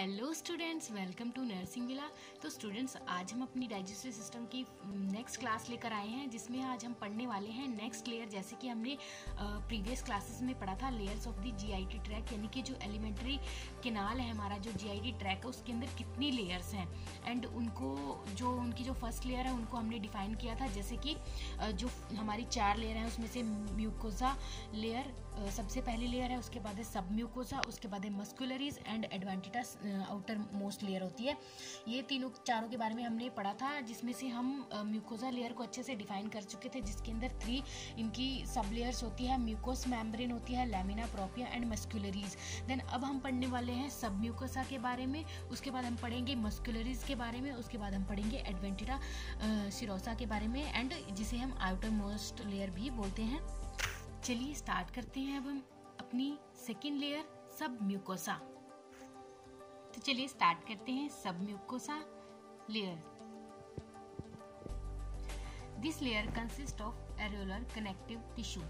Hello students welcome to nursing villa तो students आज हम अपनी डाइजेस्टिव सिस्टम की नेक्स्ट क्लास लेकर आए हैं, जिसमें आज हम पढ़ने वाले हैं नेक्स्ट लेयर जैसे कि हमने प्रीवियस क्लासेस में पढ़ा था layers of the GIT tract यानी कि जो एलिमेंट्री केनाल है हमारा, जो जीआईटी ट्रैक है, उसके अंदर कितनी लेयर्स हैं। एंड उनको, जो उनकी जो फ़र्स्ट लेयर है, उनको हमने डिफाइन किया था, जैसे कि जो हमारी चार लेयर हैं, उसमें से म्यूकोजा लेयर सबसे पहली लेयर है, उसके बाद है सब म्यूकोजा उसके बाद है muscularis and adventitia outer most layer होती है। ये तीनों चारों के बारे में हमने पढ़ा था, जिसमें से हम म्यूकोजा लेयर को अच्छे से डिफाइन कर चुके थे, जिसके अंदर थ्री इनकी सब लेयर्स होती है म्यूकोस मेम्ब्रेन होती है lamina propria and muscularis then अब हम पढ़ने वाले हैं सब म्यूकोसा के बारे में, उसके बाद हम पढ़ेंगे मस्कुलरीज के बारे में, उसके बाद हम पढ़ेंगे एडवेंटिरा सिरोसा के बारे में एंड जिसे हम आउटर मोस्ट लेयर भी बोलते हैं। चलिए स्टार्ट करते हैं अब हम अपनी सेकेंड लेयर सब म्यूकोसा तो चलिए स्टार्ट करते हैं submucosa layer this layer consist of areolar connective tissue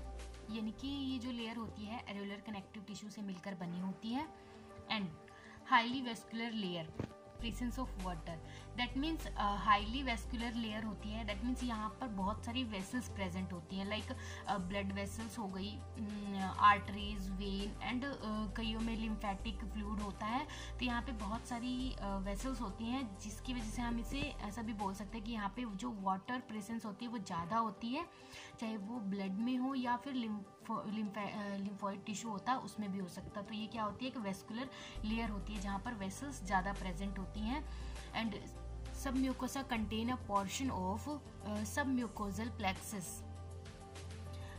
यानी कि ये जो लेयर होती है एरोलर कनेक्टिव टिश्यू से मिलकर बनी होती है. And highly vascular layer presence of water that means highly vascular layer होती है दैट मीन्स यहाँ पर बहुत सारी वेसल्स प्रेजेंट होती हैं लाइक ब्लड वेसल्स हो गई आर्टरीज वेन एंड कईयों में लिम्फेटिक फ्लूड होता है। तो यहाँ पे बहुत सारी वेसल्स uh, होती हैं जिसकी वजह से हम इसे ऐसा भी बोल सकते हैं कि यहाँ पे जो वाटर प्रेजेंस होती है वो ज़्यादा होती है चाहे वो ब्लड में हो या फिर लिम्फॉइड टिश्यू होता है उसमें भी हो सकता है। तो ये क्या होती है एक वेस्कुलर लेयर होती है जहाँ पर वेसल्स ज़्यादा प्रेजेंट होती हैं। And submucosa contain a portion of submucosal plexus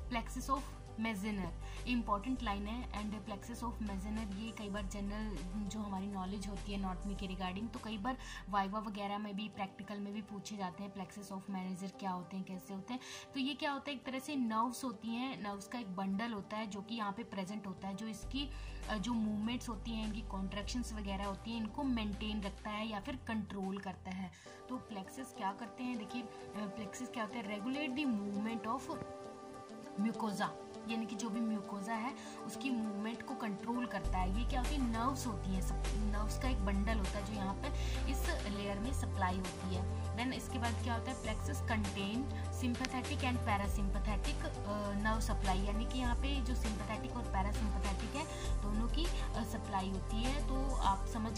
plexus of Meissner important line है एंड प्लेक्सिस ऑफ़ मेजेनर ये कई बार जनरल जो हमारी नॉलेज होती है नॉटमी के रिगार्डिंग तो कई बार वाइवा वगैरह में भी प्रैक्टिकल में भी पूछे जाते हैं प्लेक्सिस ऑफ़ मैनेजर क्या होते हैं, कैसे होते हैं। तो ये क्या होता है, एक तरह से नर्व्स होती हैं नर्व्स का एक बंडल होता है, जो कि यहाँ पे प्रेजेंट होता है, जो इसकी जो मूवमेंट्स होती हैं, इनकी कॉन्ट्रेक्शंस वगैरह होती हैं, इनको मेंटेन रखता है या फिर कंट्रोल करता है। तो प्लेक्सिस क्या करते हैं, देखिए प्लेक्सिस क्या होता है regulate the movement of mucosa यानी कि जो भी म्यूकोजा है, उसकी मूवमेंट को कंट्रोल करता है। ये क्या होती है? नर्व्स होती हैं। सब नर्व्स का एक बंडल होता है जो यहाँ पर इस लेयर में सप्लाई होती है। देन इसके बाद क्या होता है? Plexus contain sympathetic and parasympathetic nerve supply यानी कि यहाँ पे जो सिंपथेटिक और पैरासिम्पथेटिक है, दोनों की सप्लाई होती है। तो आप समझ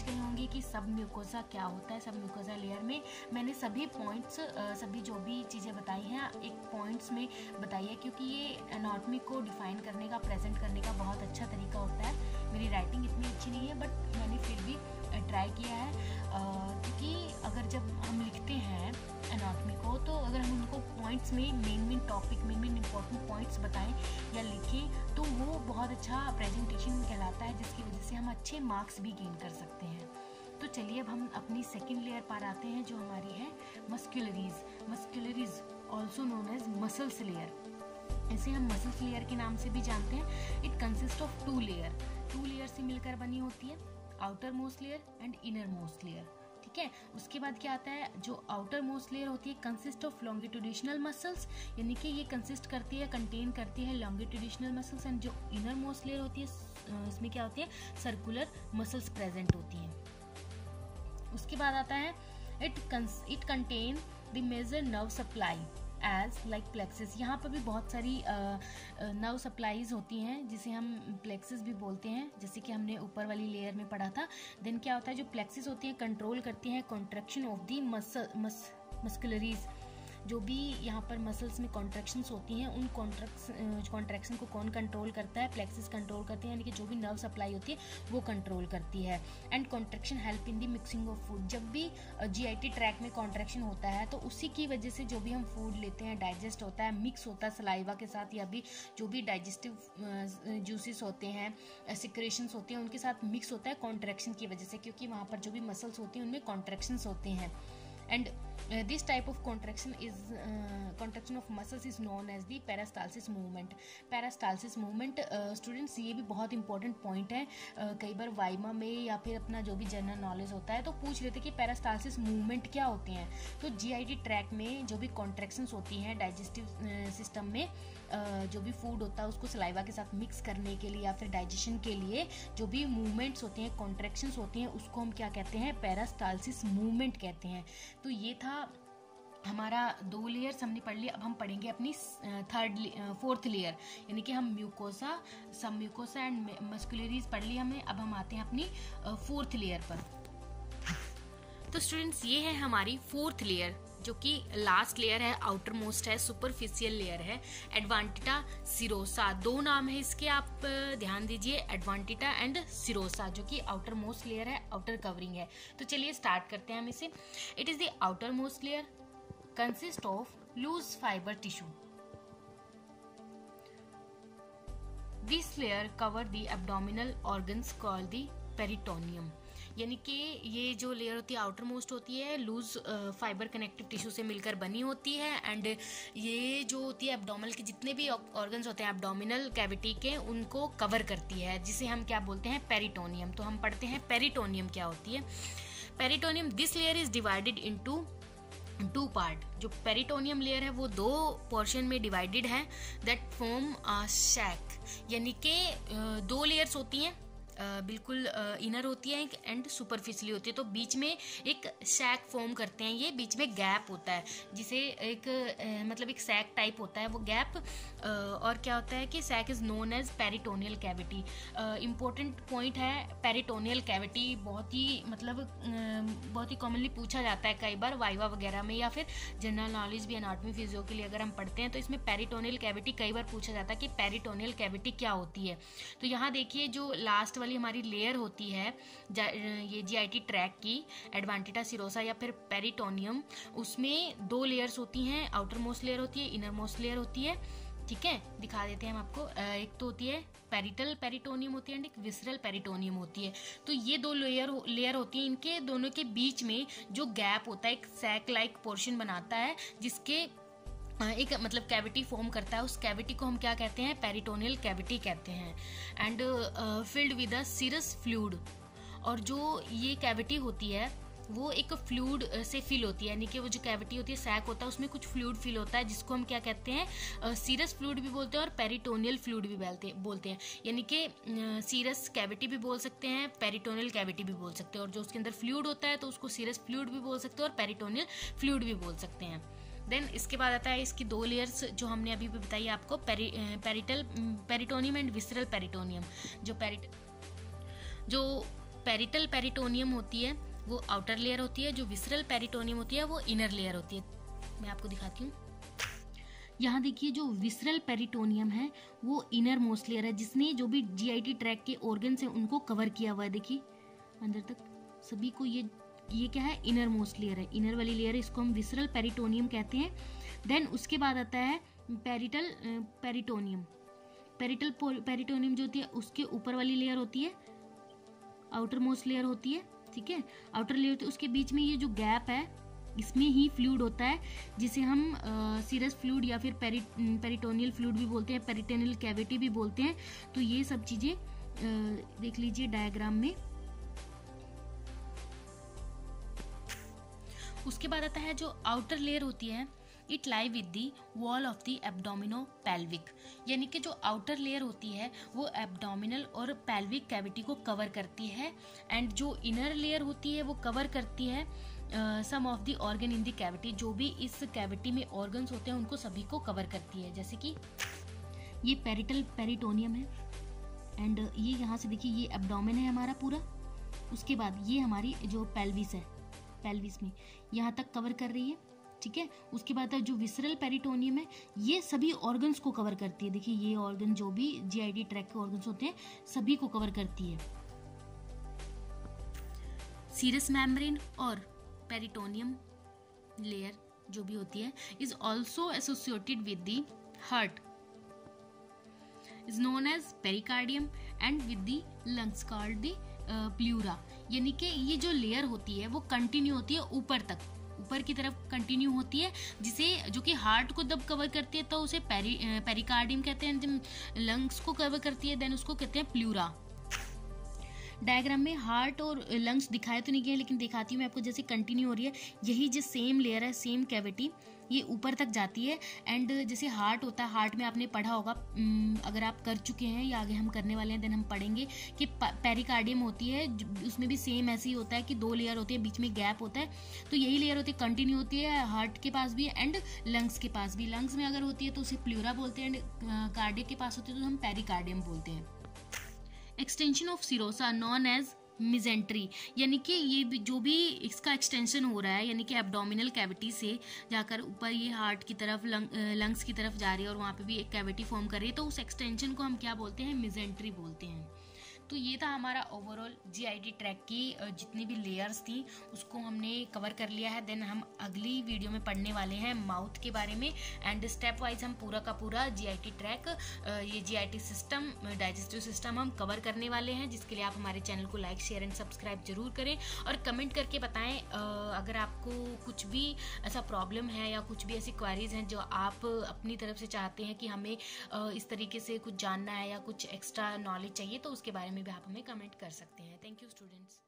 कि सब म्यूकोजा क्या होता है, सब म्यूकोजा लेयर में। मैंने सभी पॉइंट्स सभी जो भी चीज़ें बताई हैं, एक पॉइंट्स में बताई है, क्योंकि ये एनाटमी को डिफाइन करने का प्रेजेंट करने का बहुत अच्छा तरीका होता है। मेरी राइटिंग इतनी अच्छी नहीं है बट मैंने फिर भी ट्राई किया है। क्योंकि अगर जब हम लिखते हैं एनाटमी को तो अगर हम उनको पॉइंट्स में main main topic main main important points बताएँ या लिखें तो वो बहुत अच्छा प्रेजेंटेशन कहलाता है, जिसकी वजह से हम अच्छे मार्क्स भी गेन कर सकते हैं। तो चलिए अब हम अपनी सेकेंड लेयर पर आते हैं जो हमारी है muscularis muscularis also known as muscles layer इसे हम मसल्स लेयर के नाम से भी जानते हैं. It consist of two layer two layer से मिलकर बनी होती है outer most layer and inner most layer ठीक है? उसके बाद क्या आता है? जो आउटर मोस्ट लेयर होती है कंसिस्ट ऑफ़ लॉन्गिट्यूडिशनल मसल्स यानी कि ये कंसिस्ट करती है कंटेन करती है लॉन्गिट्यूडिशनल मसल्स एंड जो इनर मोस्ट लेयर होती है इसमें क्या होती है? सर्कुलर मसल्स प्रेजेंट होती हैं. उसके बाद आता है it it contain the major nerve supply as like plexus यहाँ पर भी बहुत सारी नर्व सप्लाईज होती हैं, जिसे हम प्लेक्सिस भी बोलते हैं, जैसे कि हमने ऊपर वाली लेयर में पढ़ा था। देन क्या होता है, जो प्लेक्सिस होती हैं कंट्रोल करती हैं contraction of the muscle muscularis जो भी यहाँ पर मसल्स में कॉन्ट्रेक्शंस होती हैं, उन कॉन्ट्रेक्स कॉन्ट्रैक्शन को कौन कंट्रोल करता है? प्लेक्सिस कंट्रोल करते हैं, यानी कि जो भी नर्व सप्लाई होती है, वो कंट्रोल करती है। And contraction help in the mixing of food जब भी जीआईटी ट्रैक में कॉन्ट्रेक्शन होता है तो उसी की वजह से जो भी हम फ़ूड लेते हैं डाइजेस्ट होता है मिक्स होता है सलाइवा के साथ, या भी जो भी डाइजेस्टिव जूसेस होते हैं सिक्रेशंस होते हैं, उनके साथ मिक्स होता है कॉन्ट्रेक्शन की वजह से, क्योंकि वहाँ पर जो भी मसल्स होती हैं, उनमें कॉन्ट्रेक्शंस होते हैं। And this type of contraction is contraction of muscles is known as the peristalsis movement peristalsis movement students ये भी बहुत इंपॉर्टेंट पॉइंट है। Uh, कई बार वाइमा में या फिर अपना जो भी जनरल नॉलेज होता है तो पूछ लेते हैं कि पैरास्टालसिस मूवमेंट क्या होते हैं। तो जी ट्रैक में जो भी कॉन्ट्रेक्शंस होती हैं डाइजेस्टिव सिस्टम uh, में uh, जो भी फ़ूड होता है उसको सलाइवा के साथ मिक्स करने के लिए या फिर डाइजेशन के लिए जो भी मूवमेंट्स होते हैं कॉन्ट्रेक्शंस होती हैं उसको हम क्या कहते हैं? पैरास्टालसिस मूवमेंट कहते हैं। तो ये था हमारा दो लेयर्स हमने पढ़ लिया, अब हम पढ़ेंगे अपनी थर्ड फोर्थ लेयर यानी कि हम म्यूकोसा सब म्यूकोसा एंड मस्कुलरीज पढ़ लिया हमने, अब हम आते हैं अपनी फोर्थ लेयर पर। तो स्टूडेंट्स ये है हमारी फोर्थ लेयर जो कि लास्ट लेयर है आउटर मोस्ट है सुपरफिशियल लेयर है एडवांटिटा सिरोसा दो नाम है इसके, आप ध्यान दीजिए एडवांटिटा एंड सिरोसा जो कि आउटर मोस्ट लेयर है आउटर कवरिंग है. तो चलिए स्टार्ट करते हैं हम इसे. It is the outer most layer consist of loose fibre tissue this layer cover the abdominal organs called the peritoneum यानी कि ये जो लेयर होती है आउटर मोस्ट होती है लूज फाइबर कनेक्टिव टिश्यू से मिलकर बनी होती है एंड ये जो होती है एब्डोमिनल के जितने भी ऑर्गन्स होते हैं एबडोमिनल कैविटी के, उनको कवर करती है, जिसे हम क्या बोलते हैं पेरिटोनियम तो हम पढ़ते हैं पेरिटोनियम क्या होती है। Peritoneum this layer is divided into two part जो पेरिटोनियम लेयर है, वो दो पोर्शन में डिवाइडेड है दैट फॉर्म शैक यानी कि दो लेयर्स होती हैं बिल्कुल इनर होती है एंड सुपरफिशली होती है। तो बीच में एक सैक फॉर्म करते हैं, ये बीच में गैप होता है, जिसे एक मतलब एक सैक टाइप होता है वो गैप और क्या होता है कि sac is known as peritoneal cavity important point है पेरिटोनियल कैविटी बहुत ही मतलब बहुत ही कॉमनली पूछा जाता है कई बार, वाइवा वगैरह में या फिर जनरल नॉलेज भी एनाटमी फिजियो के लिए अगर हम पढ़ते हैं तो इसमें पेरिटोनियल कैविटी कई बार पूछा जाता है कि पेरिटोनियल कैविटी क्या होती है। तो यहाँ देखिए जो लास्ट वाली हमारी लेयर होती है ये जीआईटी ट्रैक की एडवांटिटा सिरोसा या फिर पेरिटोनियम उसमें दो लेयर्स होती हैं आउटर मोस्ट लेयर होती है इनर मोस्ट लेयर होती है, ठीक है? दिखा देते हैं हम आपको एक तो होती है पेरिटल पेरिटोनियम होती है एंड एक विसरल पेरिटोनियम होती है। तो ये दो लेयर लेयर होती है, इनके दोनों के बीच में जो गैप होता है, एक सैक लाइक पोर्शन बनाता है, जिसके एक मतलब कैविटी फॉर्म करता है। उस कैविटी को हम क्या कहते हैं? पेरिटोनियल कैविटी कहते हैं। And filled with a serous fluid और जो ये कैविटी होती है, वो एक फ्लूड से फिल होती है। यानी कि वो जो कैविटी होती है सैक होता है, उसमें कुछ फ्लूड फिल होता है, जिसको हम क्या कहते हैं? सीरस फ्लूड भी बोलते हैं और पेरिटोनियल फ्लूड भी बोलते बोलते हैं। यानी कि सीरस कैविटी भी बोल सकते हैं पेरिटोनियल कैविटी भी बोल सकते हैं। और जो उसके अंदर फ्लूड होता है तो उसको सीरस फ्लूड भी बोल सकते हैं और पेरिटोनियल फ्लूड भी बोल सकते हैं। देन इसके बाद आता है इसकी दो लेयर्स जो हमने अभी भी बताई आपको peri, parietal peritoneum and visceral peritoneum जो पेरिट जो पेरिटल पेरिटोनियम होती है वो आउटर लेयर होती है जो विसरल पेरिटोनियम होती है वो इनर लेयर होती है। मैं आपको दिखाती हूँ। यहाँ देखिए जो विसरल पेरिटोनियम है वो इनर मोस्ट लेयर है जिसने जो भी जीआईटी ट्रैक के ऑर्गन्स हैं उनको कवर किया हुआ है देखिए। अंदर तक सभी को ये ये क्या है? इनर मोस्ट लेयर है। इनर वाली लेयर इसको हम विसरल पेरिटोनियम कहते हैं। देन उसके बाद आता है पेरिटल पेरिटोनियम पेरिटल पेरिटोनियम जो होती है, उसके ऊपर वाली लेयर होती है। आउटर मोस्ट लेयर होती है, ठीक है? आउटर लेयर होती है उसके बीच में ये जो गैप है, इसमें ही फ्लूड होता है, जिसे हम सीरस फ्लूड या फिर पेरि पेरिटोनियल फ्लूड भी बोलते हैं पेरिटोनियल कैविटी भी बोलते हैं। तो ये सब चीज़ें देख लीजिए डायग्राम में। उसके बाद आता है जो आउटर लेयर होती है it lie with the wall of the abdomino pelvic यानी कि जो आउटर लेयर होती है, वो एब्डोमिनल और पैल्विक कैविटी को कवर करती है एंड जो इनर लेयर होती है, वो कवर करती है some of the organ in the cavity जो भी इस कैविटी में ऑर्गन्स होते हैं, उनको सभी को कवर करती है. जैसे कि ये पेरिटल पेरिटोनियम है एंड ये यहाँ से देखिए, ये एबडोमिन है हमारा पूरा. उसके बाद ये हमारी जो पेल्विस है पेल्विस में। यहाँ तक कवर कर रही है, ठीक है? उसके बाद जो विसरल पेरिटोनियम है, ये सभी ऑर्गन्स को कवर करती है। देखिए, ये ऑर्गन जो भी जीआईडी ट्रैक के ऑर्गन्स होते हैं, सभी को कवर करती है। सीरस मेम्ब्रेन और पेरिटोनियम लेयर जो भी होती है is also associated with the heart is known as pericardium and with the lungs called the pleura यानी कि ये जो लेयर होती है, वो कंटिन्यू होती है ऊपर तक। ऊपर की तरफ़ कंटिन्यू होती है, जिसे जो कि हार्ट को जब कवर करती है तो उसे पेरी पेरिकार्डियम कहते हैं लंग्स को कवर करती है देन उसको कहते हैं प्लूरा डायग्राम में हार्ट और लंग्स दिखाए तो नहीं गए, लेकिन दिखाती हूँ मैं आपको जैसे कंटिन्यू हो रही है। यही जो सेम लेयर है सेम कैविटी ये ऊपर तक जाती है। एंड जैसे हार्ट होता है हार्ट में आपने पढ़ा होगा अगर आप कर चुके हैं या आगे हम करने वाले हैं देन हम पढ़ेंगे कि पेरिकार्डियम होती है उसमें भी सेम ऐसे ही होता है कि दो लेयर होती है, बीच में गैप होता है। तो यही लेयर होती है कंटिन्यू होती है हार्ट के पास भी एंड लंग्स के पास भी। लंग्स में अगर होती है तो उसे प्लूरा बोलते हैं एंड कार्डियक के पास होती है तो हम पेरिकार्डियम बोलते हैं। Extension of serosa known as mesentery यानी कि ये भी जो भी इसका एक्सटेंशन हो रहा है यानी कि एब्डोमिनल कैविटी से जाकर ऊपर ये हार्ट की तरफ़ लंग, लंग्स की तरफ़ जा रही है और वहाँ पे भी एक कैविटी फॉर्म कर रही है तो उस एक्सटेंशन को हम क्या बोलते हैं? मिजेंट्री बोलते हैं। तो ये था हमारा ओवरऑल जीआईटी ट्रैक की जितनी भी लेयर्स थी, उसको हमने कवर कर लिया है। देन हम अगली वीडियो में पढ़ने वाले हैं माउथ के बारे में। एंड स्टेप वाइज हम पूरा का पूरा जीआईटी ट्रैक ये जीआईटी सिस्टम डाइजेस्टिव सिस्टम हम कवर करने वाले हैं, जिसके लिए आप हमारे चैनल को लाइक शेयर एंड सब्सक्राइब ज़रूर करें। और कमेंट करके बताएँ अगर आपको कुछ भी ऐसा प्रॉब्लम है या कुछ भी ऐसी क्वारीज हैं जो आप अपनी तरफ़ से चाहते हैं कि हमें इस तरीके से कुछ जानना है या कुछ एक्स्ट्रा नॉलेज चाहिए तो उसके बारे में भी आप हमें कमेंट कर सकते हैं। Thank you students